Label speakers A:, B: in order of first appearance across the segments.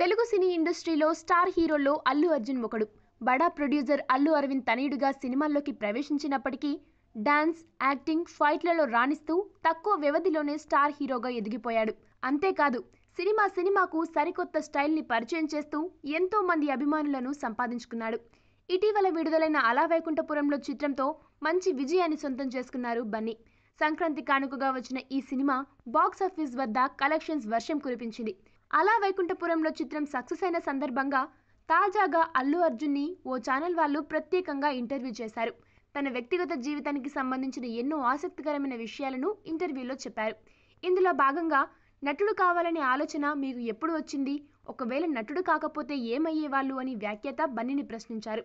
A: తెలుగు సినీ ఇండస్ట్రీలో స్టార్ హీరోల్లో అల్లు అర్జున్ ఒకడు. బడా ప్రొడ్యూసర్ అల్లు అరవింద్ తనయుడిగా సినిమాల్లోకి ప్రవేశించినప్పటికీ డాన్స్ యాక్టింగ్ ఫైట్లలో రాణిస్తూ తక్కువ వ్యవధిలోనే స్టార్ హీరోగా ఎదిగిపోయాడు. అంతేకాదు సినిమా సినిమాకు సరికొత్త స్టైల్ని పరిచయం చేస్తూ ఎంతో మంది అభిమానులను సంపాదించుకున్నాడు. ఇటీవల విడుదలైన అలా వైకుంఠపురంలో చిత్రంతో మంచి విజయాన్ని సొంతం చేసుకున్నారు బన్నీ. సంక్రాంతి కానుకగా వచ్చిన ఈ సినిమా బాక్స్ ఆఫీస్ వద్ద కలెక్షన్స్ వర్షం కురిపించింది. అలా వైకుంఠపురంలో చిత్రం సక్సెస్ అయిన సందర్భంగా తాజాగా అల్లు అర్జున్ని ఓ ఛానల్ వాళ్ళు ప్రత్యేకంగా ఇంటర్వ్యూ చేశారు. తన వ్యక్తిగత జీవితానికి సంబంధించిన ఎన్నో ఆసక్తికరమైన విషయాలను ఇంటర్వ్యూలో చెప్పారు. ఇందులో భాగంగా నటుడు కావాలనే ఆలోచన మీకు ఎప్పుడు వచ్చింది? ఒకవేళ నటుడు కాకపోతే ఏమయ్యేవాళ్ళు అని వ్యాఖ్యాత బన్నీని ప్రశ్నించారు.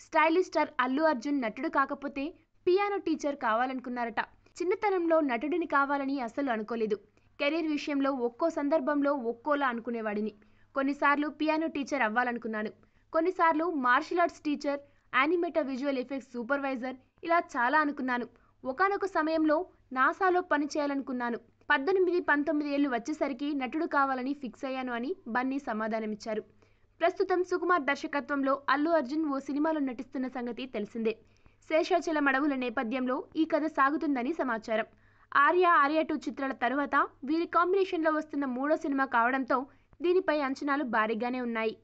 A: స్టైలిష్ స్టార్ అల్లు అర్జున్ నటుడు కాకపోతే పియానో టీచర్ కావాలనుకున్నారట. చిన్నతనంలో నటుడిని కావాలని అసలు అనుకోలేదు. కెరీర్ విషయంలో ఒక్కో సందర్భంలో ఒక్కోలా అనుకునేవాడిని. కొన్నిసార్లు పియానో టీచర్ అవ్వాలనుకున్నాను. కొన్నిసార్లు martial arts teacher animator visual effects supervisor ఇలా చాలా అనుకున్నాను. ఒకానొక సమయంలో నాసాలో పని చేయాలనుకున్నాను. పద్దెనిమిది పంతొమ్మిది ఏళ్ళు వచ్చేసరికి నటుడు కావాలని ఫిక్స్ అయ్యాను అని బన్నీ సమాధానమిచ్చారు. ప్రస్తుతం సుకుమార్ దర్శకత్వంలో అల్లు అర్జున్ ఓ సినిమాలో నటిస్తున్న సంగతి తెలిసిందే. శేషాచలం అడవుల నేపథ్యంలో ఈ కథ సాగుతుందని సమాచారం. ఆర్య ఆర్య టూ చిత్రాల తరువాత వీరి కాంబినేషన్లో వస్తున్న మూడో సినిమా కావడంతో దీనిపై అంచనాలు భారీగానే ఉన్నాయి.